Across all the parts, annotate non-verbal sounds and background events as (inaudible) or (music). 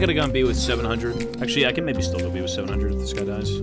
Could have gone B with 700. Actually, I can maybe still go B with 700 if this guy dies. (laughs)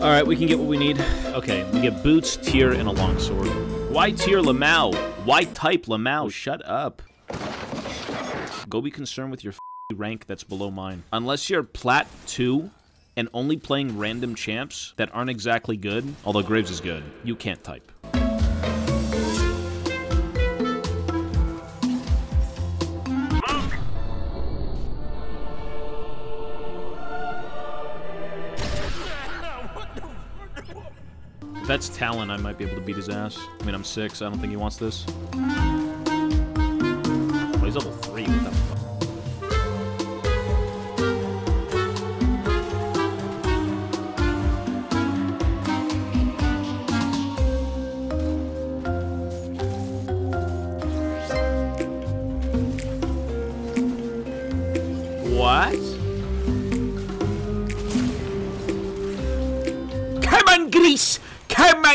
All right, we can get what we need. Okay, we get boots, tier, and a longsword. Why tier Lamau? Why type Lamau? Shut up. Go be concerned with your rank that's below mine. Unless you're plat 2 and only playing random champs that aren't exactly good, although Graves is good, you can't type. That's Talon, I might be able to beat his ass. I mean, I'm six. I don't think he wants this.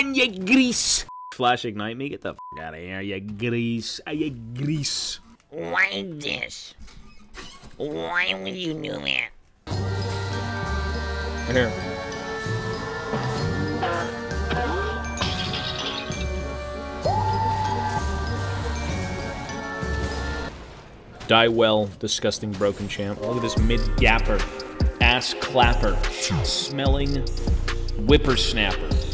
Come on, you grease! Flash ignite me? Get the f out of here, you grease. Ah, you grease. Why this? Why would you do that? Here. Die well, disgusting broken champ. Look at this mid gapper, ass clapper, smelling whippersnapper.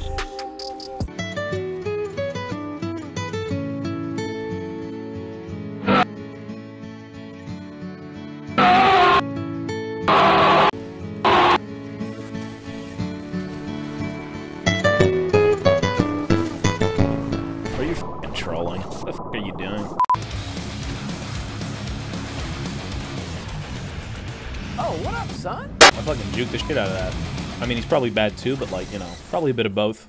Son? I fucking juked the shit out of that. I mean, he's probably bad too, but like, you know, probably a bit of both.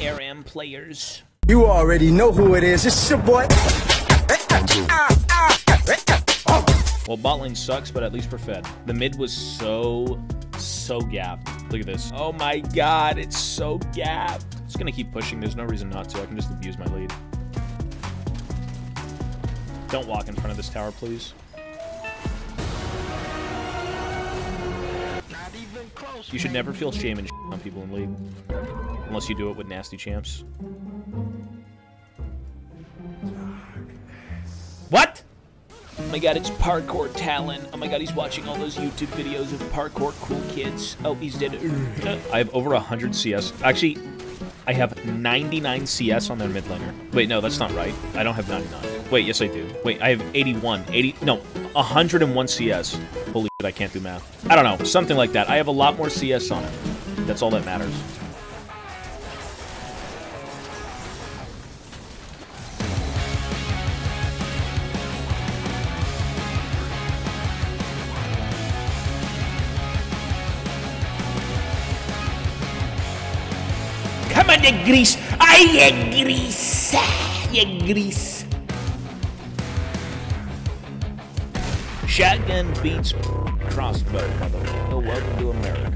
RM players. You already know who it is. It's your boy. Well, bot lane sucks, but at least we're fed. The mid was so, so gapped. Look at this. Oh my god, it's so gapped. Just gonna keep pushing. There's no reason not to. I can just abuse my lead. Don't walk in front of this tower, please. You should never feel shame and on people in league. Unless you do it with nasty champs. What? Oh my god, it's parkour Talon. Oh my god, he's watching all those YouTube videos of parkour cool kids. Oh, he's dead. I have over 100 CS. Actually, I have 99 CS on their mid laner. Wait, no, that's not right. I don't have 99. Wait, yes I do. Wait, I have 81. 80, no, 101 CS. Holy shit, I can't do math. I don't know, something like that. I have a lot more CS on it. That's all that matters. Come on, you grease! I you grease! You grease! Shotgun beats crossbow, motherfucker. Welcome to America.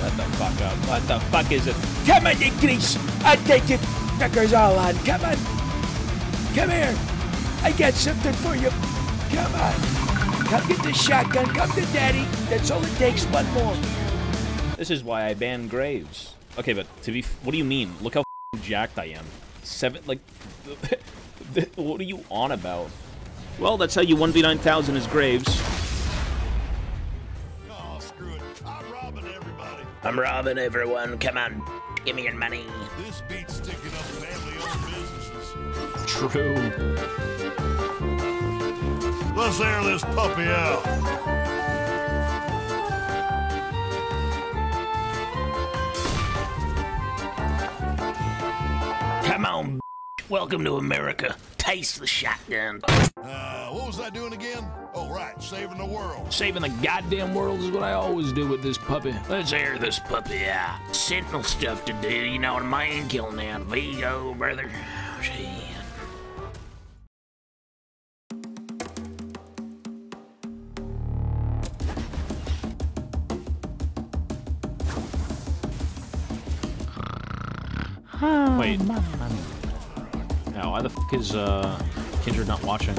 Shut the fuck up. What the fuck is it? Come on, grease! I take it! Fuckers all on! Come on! Come here! I got something for you! Come on! Come get the shotgun! Come to daddy! That's all it takes, one more! This is why I banned Graves. Okay, but to be, what do you mean? Look how f***ing jacked I am. Seven, like, (laughs) what are you on about? Well, that's how you 1v9000 is Graves. Oh, screw it. I'm robbing everybody. I'm robbing everyone. Come on. Give me your money. This beats sticking up family-owned businesses. True. Let's air this puppy out. Come on. Welcome to America. taste the shotgun. Uh, what was I doing again? Oh, right, saving the world. Saving the goddamn world is what I always do with this puppy. Let's air this puppy out. Sentinel stuff to do, you know what I mean? Killing that Viego, brother. Shit. Wait. Now, why the fuck is uh, Kindred not watching?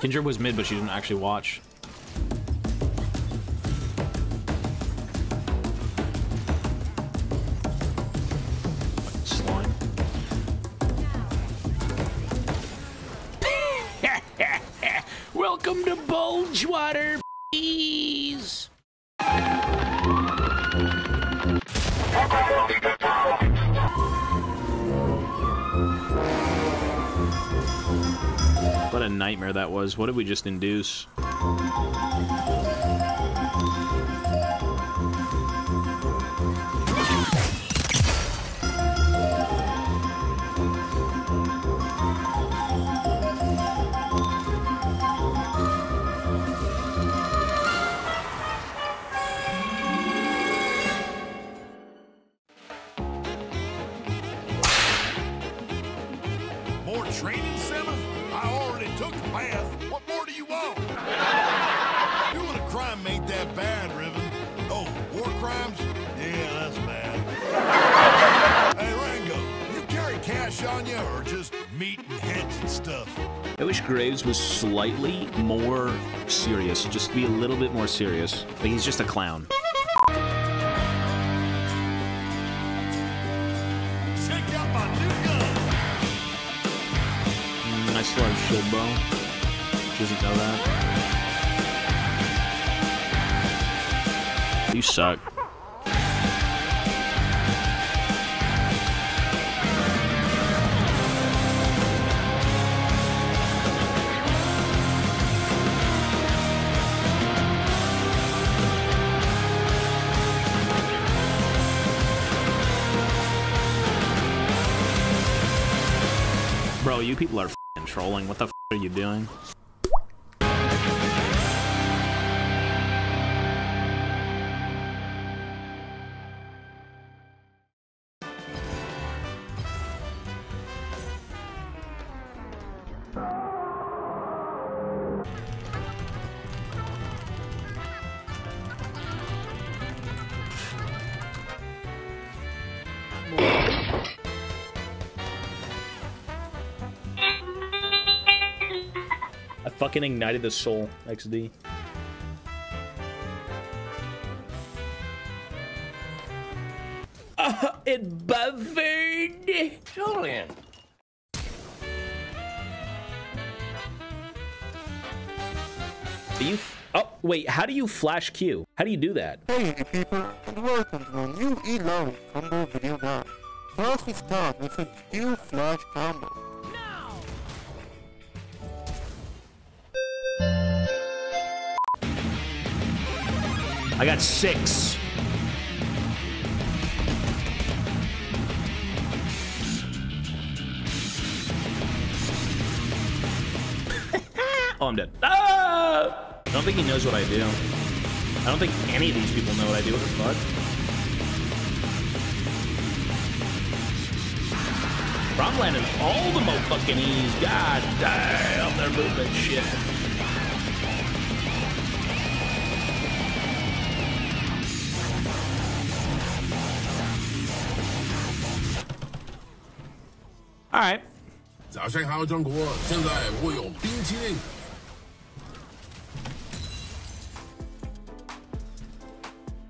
Kindred was mid, but she didn't actually watch. Slime. (laughs) Welcome to Bilgewater, What a nightmare that was. What did we just induce? You or just meat and heads and stuff? I wish Graves was slightly more serious. Just be a little bit more serious. Like he's just a clown. Check out my new gun. Mm, I still have shield bow. She doesn't know that. You suck. You people are trolling. What the are you doing? Fucking ignited the soul, XD. Uh, it buffered. Julian. Do you? f- Oh, wait. How do you flash Q? How do you do that? Hey people, and welcome to a new Elo combo video guide. First we start with a Q flash combo. I got six. (laughs) oh, I'm dead. Ah! I don't think he knows what I do. I don't think any of these people know what I do. What the fuck? I'm landing all the motherfucking E's. God damn, they're moving shit. All right. 早上好，中国！现在我有冰淇淋。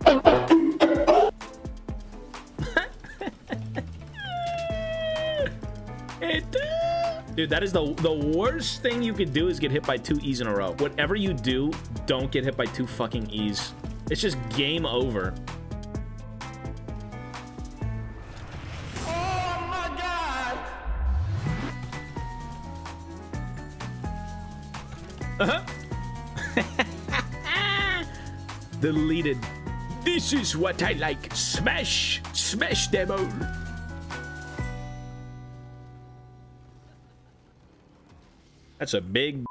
(laughs) Dude, that is the the worst thing you could do is get hit by two E's in a row. Whatever you do, don't get hit by two fucking E's. It's just game over. deleted. This is what I like. Smash! Smash them all! That's a big